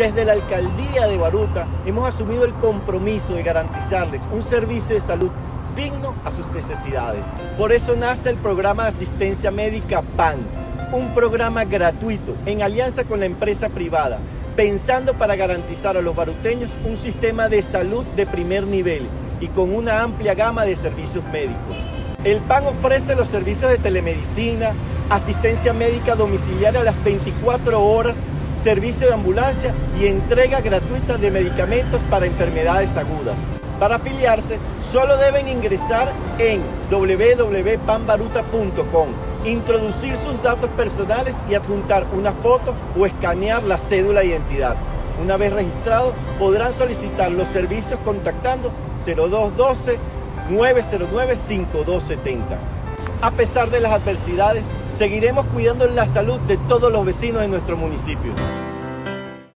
Desde la alcaldía de Baruta hemos asumido el compromiso de garantizarles un servicio de salud digno a sus necesidades. Por eso nace el programa de asistencia médica PAN, un programa gratuito en alianza con la empresa privada, pensando para garantizar a los baruteños un sistema de salud de primer nivel y con una amplia gama de servicios médicos. El PAN ofrece los servicios de telemedicina, asistencia médica domiciliaria a las 24 horas, servicio de ambulancia y entrega gratuita de medicamentos para enfermedades agudas. Para afiliarse, solo deben ingresar en www.panbaruta.com, introducir sus datos personales y adjuntar una foto o escanear la cédula de identidad. Una vez registrado, podrán solicitar los servicios contactando 0212 909 5270. A pesar de las adversidades, seguiremos cuidando la salud de todos los vecinos de nuestro municipio.